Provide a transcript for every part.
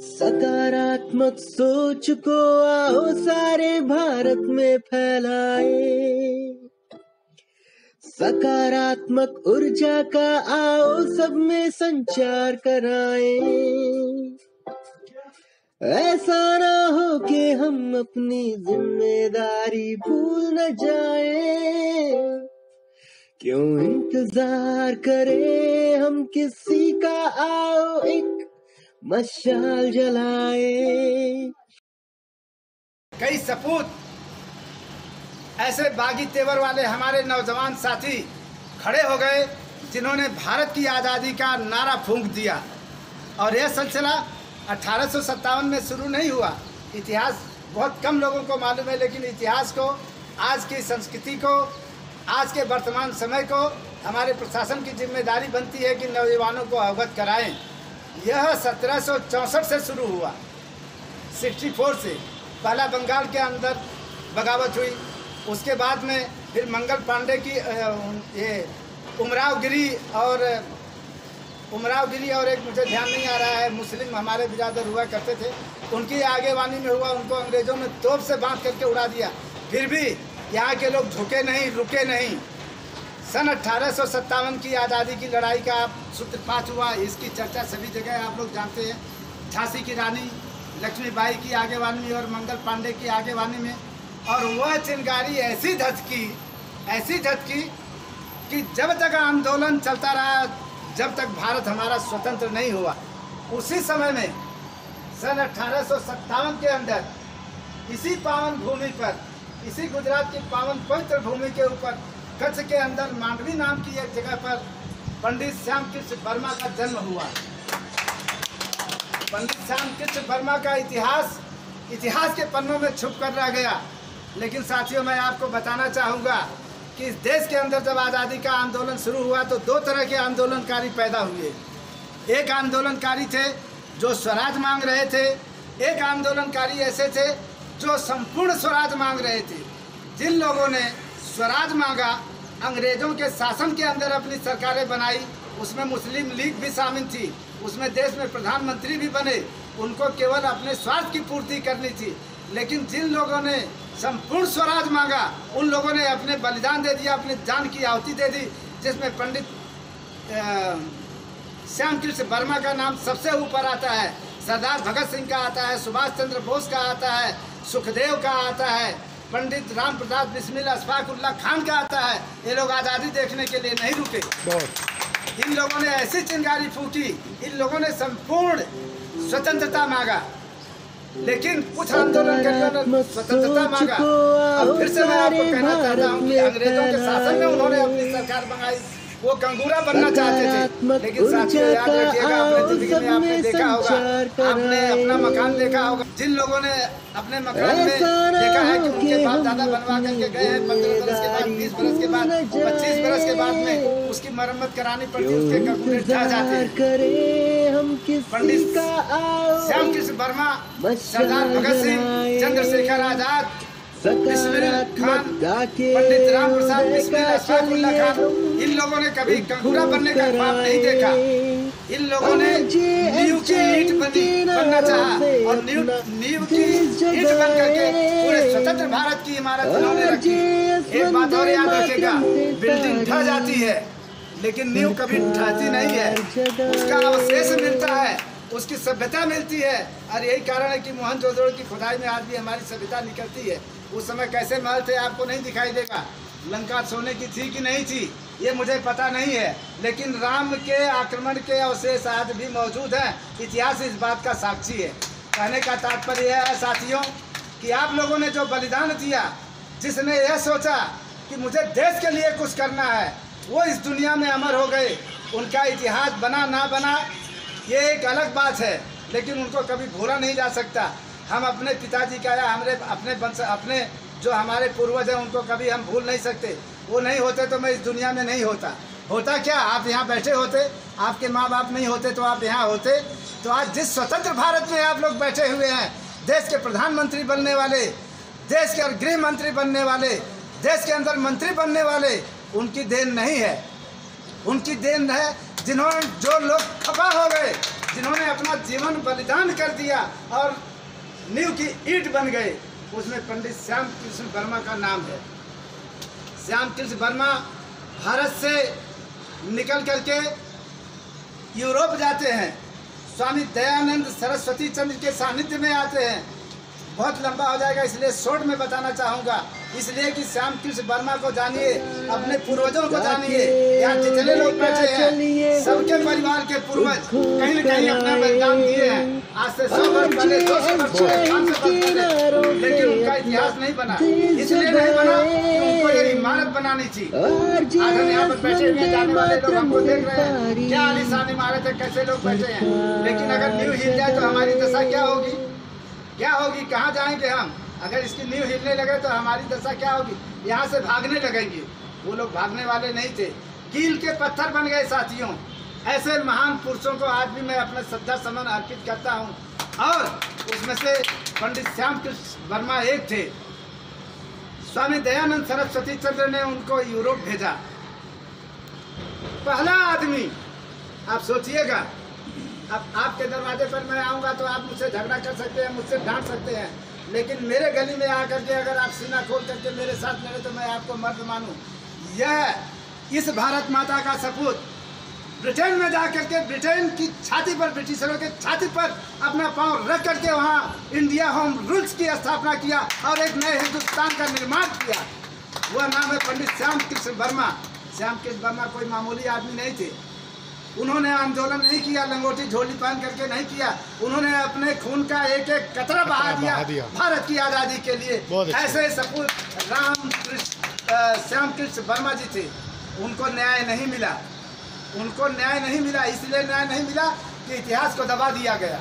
सकारात्मक सोच को आओ सारे भारत में फैलाए। सकारात्मक ऊर्जा का आओ सब में संचार कराए। ऐसा ना हो कि हम अपनी ज़िम्मेदारी भूल न जाए। क्यों इंतज़ार करें हम किसी का आओ एक मशाल जलाए। कई सपूत, ऐसे बागी तेवर वाले हमारे नौजवान साथी खड़े हो गए, जिन्होंने भारत की आज़ादी का नारा फूंक दिया। और यह सिलसिला अठारह सौ सत्तावन में शुरू नहीं हुआ। इतिहास बहुत कम लोगों को मालूम है, लेकिन इतिहास को, आज की संस्कृति को आज के वर्तमान समय को हमारे प्रशासन की ज़िम्मेदारी बनती है कि नौजवानों को अवगत कराएँ। यह सत्रह सौ चौंसठ से शुरू हुआ। 64 से पहला बंगाल के अंदर बगावत हुई। उसके बाद में फिर मंगल पांडे की ये उमराव गिरी और, उमराव गिरी और एक मुझे ध्यान नहीं आ रहा है, मुस्लिम हमारे बिरादर हुआ करते थे। उनकी आगेवानी में हुआ, उनको अंग्रेज़ों ने तोप से बाँध करके उड़ा दिया। फिर भी यहाँ के लोग झुके नहीं, रुके नहीं। सन सत्तावन की आज़ादी की लड़ाई का सूत्रपात हुआ, इसकी चर्चा सभी जगह आप लोग जानते हैं। झांसी की रानी, लक्ष्मीबाई की आगेवानी और मंगल पांडे की आगेवानी में। और वह चिंगारी ऐसी धधकी ऐसी धधकी कि जब तक आंदोलन चलता रहा, जब तक भारत हमारा स्वतंत्र नहीं हुआ। उसी समय में सन अठारह के अंदर इसी पावन भूमि पर इसी गुजरात की पावन पवित्र भूमि के ऊपर कच्छ के अंदर मांडवी नाम की एक जगह पर पंडित श्याम कृष्ण वर्मा का जन्म हुआ। पंडित श्याम कृष्ण वर्मा का इतिहास इतिहास के पन्नों में छुप कर रह गया। लेकिन साथियों, मैं आपको बताना चाहूँगा कि इस देश के अंदर जब आज़ादी का आंदोलन शुरू हुआ तो दो तरह के आंदोलनकारी पैदा हुए। एक आंदोलनकारी थे, जो स्वराज मांग रहे थे, एक आंदोलनकारी ऐसे थे जो संपूर्ण स्वराज मांग रहे थे, जिन लोगों ने स्वराज मांगा, अंग्रेज़ों के शासन के अंदर अपनी सरकारें बनाई, उसमें मुस्लिम लीग भी शामिल थी, उसमें देश में प्रधानमंत्री भी बने, उनको केवल अपने स्वार्थ की पूर्ति करनी थी। लेकिन जिन लोगों ने संपूर्ण स्वराज मांगा, उन लोगों ने अपने बलिदान दे दिया, अपनी जान की आहुति दे दी, जिसमें पंडित श्याम कृष्ण वर्मा का नाम सबसे ऊपर आता है, सरदार भगत सिंह का आता है, सुभाष चंद्र बोस का आता है सुखदेव का आता है पंडित राम प्रसाद बिस्मिल अशफाकुल्ला खान का आता है ये लोग आज़ादी देखने के लिए नहीं रुके। इन लोगों ने ऐसी चिंगारी फूटी इन लोगों ने संपूर्ण स्वतंत्रता मांगा। लेकिन कुछ आंदोलन कर स्वतंत्रता मांगा। अब फिर से मैं आपको कहना चाहता हूँ कि अंग्रेज़ों के शासन में उन्होंने अपनी सरकार बनाई। वो कंगूरा बनना चाहते थे। लेकिन साथियों याद रखिएगा अपने ज़िंदगी में आपने देखा होगा आपने अपना मकान देखा होगा। जिन लोगों ने अपने मकान में देखा है कि उनके बाप दादा बनवा करके गए हैं पंद्रह बरस के बाद बीस बरस के बाद पच्चीस बरस के बाद में उसकी मरम्मत करानी पड़ती है उसके जाते। हैं पंडित श्याम कृष्ण वर्मा सरदार भगत सिंह चंद्रशेखर आज़ाद पंडित राम प्रसाद खान इन लोगों ने कभी कंकुरा बनने का ख्वाब नहीं देखा। इन लोगों ने नींव की ईट बनना चाहा और नींव नींव की ईट बन करके पूरे स्वतंत्र भारत की इमारत इन्होंने रखी। एक बात और याद रखेगा बिल्डिंग ढह जाती है लेकिन नींव कभी ढहती नहीं है। उसका अवशेष मिलता है उसकी सभ्यता मिलती है। और यही कारण है कि मोहन जोदड़ो की खुदाई में आज भी हमारी सभ्यता निकलती है। उस समय कैसे महल थे आपको नहीं दिखाई देगा। लंका सोने की थी कि नहीं थी, ये मुझे पता नहीं है। लेकिन राम के आक्रमण के अवशेष आज भी मौजूद हैं। इतिहास इस बात का साक्षी है। कहने का तात्पर्य यह है, साथियों, कि आप लोगों ने जो बलिदान दिया, जिसने यह सोचा कि मुझे देश के लिए कुछ करना है, वो इस दुनिया में अमर हो गए। उनका इतिहास बना ना बना, ये एक अलग बात है। लेकिन उनको कभी भूला नहीं जा सकता। हम अपने पिताजी का या हमारे अपने वंश, अपने जो हमारे पूर्वज हैं, उनको कभी हम भूल नहीं सकते। वो नहीं होते तो मैं इस दुनिया में नहीं होता। होता क्या? आप यहाँ बैठे होते, आपके माँ बाप नहीं होते तो आप यहाँ होते। तो आज जिस स्वतंत्र भारत में आप लोग बैठे हुए हैं, देश के प्रधानमंत्री बनने वाले, देश के गृह मंत्री बनने वाले, देश के अंदर मंत्री बनने वाले, उनकी देन नहीं है। उनकी देन है जिन्होंने जो लोग खपा हो गए, जिन्होंने अपना जीवन बलिदान कर दिया और नींव की ईट बन गए उसमें पंडित श्याम कृष्ण वर्मा का नाम है। श्याम कृष्ण वर्मा भारत से निकल करके यूरोप जाते हैं। स्वामी दयानंद सरस्वती चंद्र के सानिध्य में आते हैं। बहुत लंबा हो जाएगा, इसलिए शॉर्ट में बताना चाहूँगा। इसलिए कि श्याम कृष्ण वर्मा को जानिए अपने पूर्वजों को जानिए यहाँ जितने लोग बैठे हैं सबके परिवार के पूर्वज कहीं न कहीं अपना बलिदान दिए हैं। आज से सौ वर्ष पहले दो सौ वर्ष पहले पाँच सौ वर्ष पहले लेकिन उनका इतिहास नहीं बना। इसलिए नहीं बना उनको ये इमारत बनानी थी। आज हम यहाँ पर बैठे हुए जाने वाले लोग हमको देख रहे हैं। क्या आलिशान इमारत है कैसे लोग बैठे हैं? लेकिन अगर न्यू हिल जाए तो हमारी दशा क्या होगी? क्या होगी? कहाँ जाएँगे हम? अगर इसकी नींव हिलने लगे तो हमारी दशा क्या होगी? यहाँ से भागने लगेंगे। वो लोग भागने वाले नहीं थे। कील के पत्थर बन गए साथियों। ऐसे महान पुरुषों को आज भी मैं अपना श्रद्धा समन अर्पित करता हूँ। और उसमें से पंडित श्याम कृष्ण वर्मा एक थे। स्वामी दयानंद सरस्वती चंद्र ने उनको यूरोप भेजा। पहला आदमी, आप सोचिएगा। अब आपके दरवाजे पर मैं आऊँगा तो आप मुझसे झगड़ा कर सकते हैं, मुझसे डांट सकते हैं। लेकिन मेरे गली में आकर के अगर आप सीना खोल करके मेरे साथ लड़े तो मैं आपको मर्द मानूं। यह इस भारत माता का सपूत। ब्रिटेन में जा करके ब्रिटेन की छाती पर ब्रिटिशरों के छाती पर अपना पाँव रख करके वहाँ इंडिया होम रूल्स की स्थापना किया और एक नए हिंदुस्तान का निर्माण किया। वह नाम है पंडित श्याम कृष्ण वर्मा। श्याम कृष्ण वर्मा कोई मामूली आदमी नहीं थे। उन्होंने आंदोलन नहीं किया लंगोटी झोली पहन करके नहीं किया उन्होंने अपने खून का एक एक कतरा बहा दिया, भारत की आज़ादी के लिए। ऐसे सपूत राम कृष्ण श्याम कृष्ण वर्मा जी थे। उनको न्याय नहीं मिला। उनको न्याय नहीं मिला इसलिए न्याय नहीं मिला कि इतिहास को दबा दिया गया।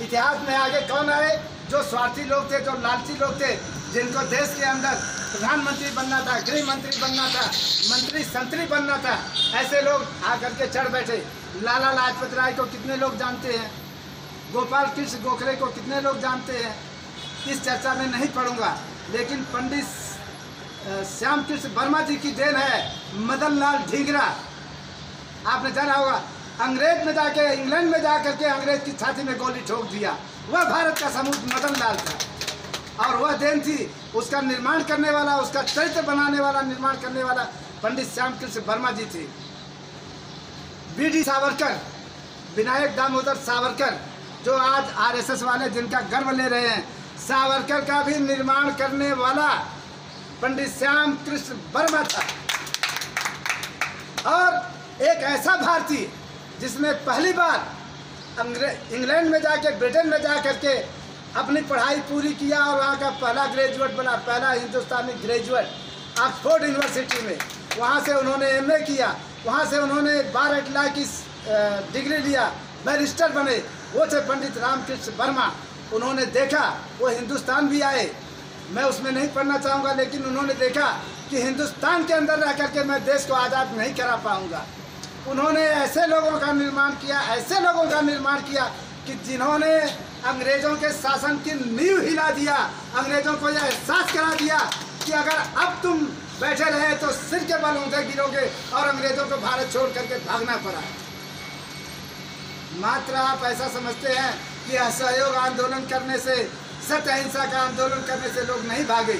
इतिहास में आगे कौन आए? जो स्वार्थी लोग थे जो लालची लोग थे जिनको देश के अंदर प्रधानमंत्री बनना था गृह मंत्री बनना था, मंत्री संतरी बनना था। ऐसे लोग आकर के चढ़ बैठे। लाला लाजपत राय को कितने लोग जानते हैं? गोपाल कृष्ण गोखले को कितने लोग जानते हैं? इस चर्चा में नहीं पढ़ूँगा। लेकिन पंडित श्याम कृष्ण वर्मा जी की देन है मदन लाल ढींगरा। आपने जाना होगा। अंग्रेज़ में जाके, इंग्लैंड में जा करके अंग्रेज़ की छाती में गोली ठोक दिया। वह भारत का समूह मदन लाल था। और वह देन थी, उसका निर्माण करने वाला, उसका चरित्र बनाने वाला, निर्माण करने वाला पंडित श्याम कृष्ण वर्मा जी थे। बी डी सावरकर, विनायक दामोदर सावरकर, जो आज आरएसएस वाले जिनका गर्व ले रहे हैं, सावरकर का भी निर्माण करने वाला पंडित श्याम कृष्ण वर्मा था। और एक ऐसा भारतीय, जिसने पहली बार इंग्लैंड में जाके, ब्रिटेन में जा करके अपनी पढ़ाई पूरी किया और वहाँ का पहला ग्रेजुएट बना, पहला हिंदुस्तानी ग्रेजुएट ऑक्सफोर्ड यूनिवर्सिटी में। वहाँ से उन्होंने एमए किया। वहाँ से उन्होंने बार एटला की डिग्री लिया। बैरिस्टर बने। वो थे पंडित रामकृष्ण वर्मा। उन्होंने देखा, वो हिंदुस्तान भी आए। मैं उसमें नहीं पढ़ना चाहूँगा, लेकिन उन्होंने देखा कि हिंदुस्तान के अंदर रह करके मैं देश को आज़ाद नहीं करा पाऊँगा। उन्होंने ऐसे लोगों का निर्माण किया, ऐसे लोगों का निर्माण किया कि जिन्होंने अंग्रेज़ों के शासन की नींव हिला दिया, अंग्रेज़ों को यह एहसास करा दिया कि अगर अब तुम बैठे रहे तो सिर के बल ऊँचे गिरोगे और अंग्रेज़ों को भारत छोड़ करके भागना पड़ा। मात्र आप ऐसा समझते हैं कि असहयोग आंदोलन करने से, सत्य अहिंसा का आंदोलन करने से लोग नहीं भागे।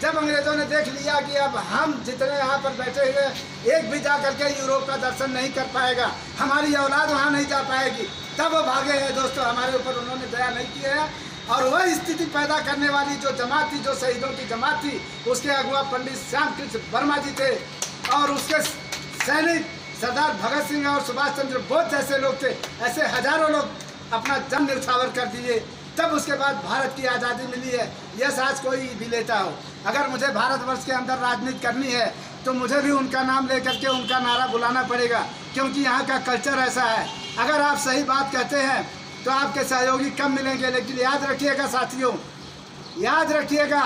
जब अंग्रेज़ों ने देख लिया कि अब हम जितने यहाँ पर बैठे हुए एक भी जा करके यूरोप का दर्शन नहीं कर पाएगा, हमारी औलाद वहाँ नहीं जा पाएगी। तब वो भागे हैं दोस्तों, हमारे ऊपर उन्होंने दया नहीं की है। और वह स्थिति पैदा करने वाली जो जमात थी, जो शहीदों की जमात थी, उसके अगुआ पंडित श्याम कृष्ण वर्मा जी थे। और उसके सैनिक सरदार भगत सिंह और सुभाष चंद्र बोस जैसे लोग थे, ऐसे हज़ारों लोग अपना जन न्यौछावर कर दिए। तब उसके बाद भारत की आज़ादी मिली है। यह साज कोई भी लेता हो। अगर मुझे भारतवर्ष के अंदर राजनीति करनी है तो मुझे भी उनका नाम लेकर के उनका नारा बुलाना पड़ेगा क्योंकि यहाँ का कल्चर ऐसा है। अगर आप सही बात कहते हैं तो आपके सहयोगी कम मिलेंगे लेकिन याद रखिएगा साथियों याद रखिएगा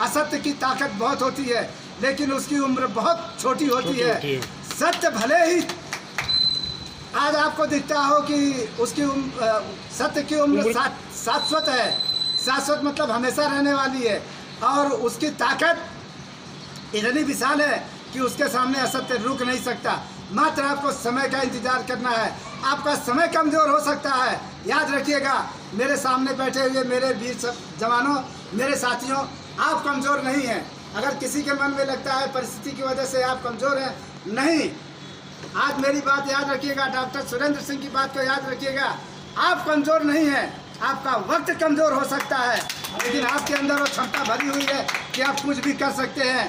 असत्य की ताकत बहुत होती है लेकिन उसकी उम्र बहुत छोटी होती है। सत्य भले ही आज आपको दिखता हो कि उसकी उम्र सत्य की उम्र सात शाश्वत है। शाश्वत मतलब हमेशा रहने वाली है। और उसकी ताकत इतनी विशाल है कि उसके सामने असत्य रुक नहीं सकता। मात्र आपको समय का इंतज़ार करना है। आपका समय कमज़ोर हो सकता है। याद रखिएगा मेरे सामने बैठे हुए मेरे वीर जवानों मेरे साथियों आप कमज़ोर नहीं हैं। अगर किसी के मन में लगता है परिस्थिति की वजह से आप कमज़ोर हैं नहीं। आज मेरी बात याद रखिएगा, डॉक्टर सुरेंद्र सिंह की बात को याद रखिएगा। आप कमज़ोर नहीं हैं, आपका वक्त कमज़ोर हो सकता है, लेकिन आपके अंदर वो क्षमता भरी हुई है कि आप कुछ भी कर सकते हैं।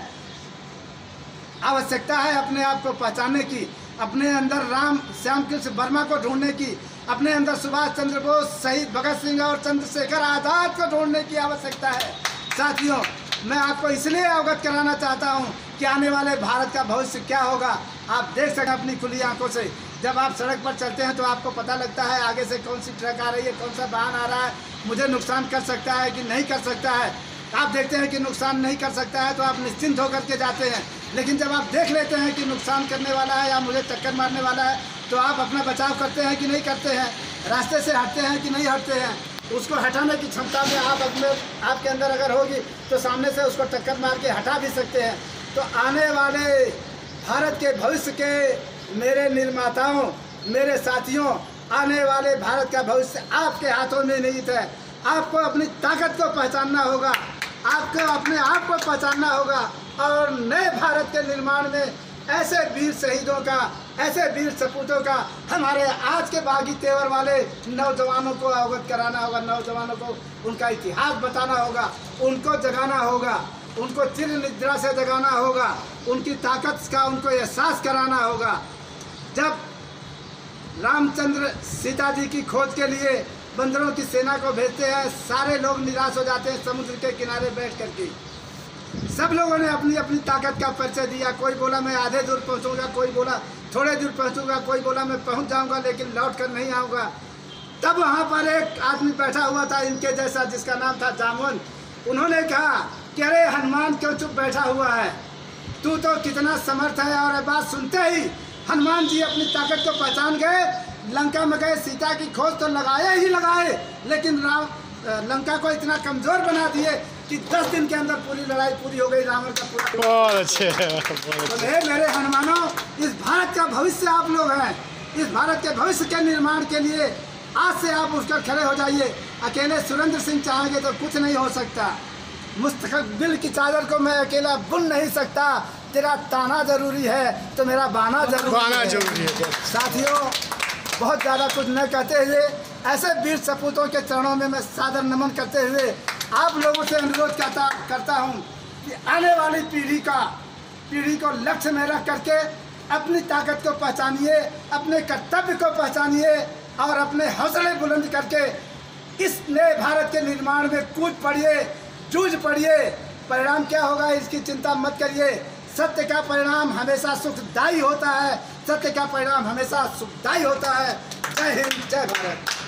आवश्यकता है अपने आप को पहचानने की, अपने अंदर राम श्याम कृष्ण वर्मा को ढूँढने की, अपने अंदर सुभाष चंद्र बोस, शहीद भगत सिंह और चंद्रशेखर आज़ाद को ढूँढने की आवश्यकता है। साथियों, मैं आपको इसलिए अवगत कराना चाहता हूँ कि आने वाले भारत का भविष्य क्या होगा? आप देख सकें अपनी खुली आँखों से। जब आप सड़क पर चलते हैं तो आपको पता लगता है आगे से कौन सी ट्रक आ रही है, कौन सा वाहन आ रहा है। मुझे नुकसान कर सकता है कि नहीं कर सकता है? आप देखते हैं कि नुकसान नहीं कर सकता है तो आप निश्चिंत होकर के जाते हैं। लेकिन जब आप देख लेते हैं कि नुकसान करने वाला है या मुझे टक्कर मारने वाला है तो आप अपना बचाव करते हैं कि नहीं करते हैं? रास्ते से हटते हैं कि नहीं हटते हैं? उसको हटाने की क्षमता में आप अपने आपके अंदर अगर होगी तो सामने से उसको टक्कर मार के हटा भी सकते हैं। तो आने वाले भारत के भविष्य के मेरे निर्माताओं, मेरे साथियों, आने वाले भारत का भविष्य आपके हाथों में निहित है। आपको अपनी ताकत को पहचानना होगा। आपको अपने आप को पहचानना होगा। और नए भारत के निर्माण में ऐसे वीर शहीदों का, ऐसे वीर सपूतों का हमारे आज के बागी तेवर वाले नौजवानों को अवगत कराना होगा, नौजवानों को उनका इतिहास बताना होगा, उनको जगाना होगा। उनको चिर निद्रा से जगाना होगा, उनकी ताकत का उनको एहसास कराना होगा। जब रामचंद्र सीता जी की खोज के लिए बंदरों की सेना को भेजते हैं, सारे लोग निराश हो जाते हैं समुद्र के किनारे बैठ करके। सब लोगों ने अपनी अपनी ताकत का परिचय दिया। कोई बोला, मैं आधे दूर पहुंचूँगा। कोई बोला, थोड़े दूर पहुंचूँगा। कोई बोला, मैं पहुँच जाऊँगा, लेकिन लौट कर नहीं आऊँगा। तब वहाँ पर एक आदमी बैठा हुआ था, इनके जैसा, जिसका नाम था जामुन। उन्होंने कहा कि अरे हनुमान क्यों चुप बैठा हुआ है? तू तो कितना समर्थ है और बात सुनते ही हनुमान जी अपनी ताकत को पहचान गए। लंका में गए सीता की खोज तो लगाए ही लगाए लेकिन राम लंका को इतना कमज़ोर बना दिए कि दस दिन के अंदर पूरी लड़ाई पूरी हो गई रावण का पूरा। बहुत अच्छे तो मेरे हनुमानों इस भारत का भविष्य आप लोग हैं। इस भारत के भविष्य के निर्माण के लिए आज से आप उसकर खड़े हो जाइए। अकेले सुरेंद्र सिंह चाहेंगे तो कुछ नहीं हो सकता। मुस्तकबिल की चादर को मैं अकेला बुन नहीं सकता। तेरा ताना ज़रूरी है तो मेरा बाना ज़रूरी है। ज़रूरी है। साथियों बहुत ज़्यादा कुछ न कहते हुए ऐसे वीर सपूतों के चरणों में मैं सादर नमन करते हुए आप लोगों से अनुरोध करता करता हूँ कि आने वाली पीढ़ी का पीढ़ी को लक्ष्य में रख करके अपनी ताकत को पहचानिए अपने कर्तव्य को पहचानिए और अपने हौसले बुलंद करके इस नए भारत के निर्माण में कूद पड़िए। जूझ पड़िए। परिणाम क्या होगा इसकी चिंता मत करिए। सत्य का परिणाम हमेशा सुखदायी होता है। सत्य का परिणाम हमेशा सुखदायी होता है। जय हिंद, जय भारत।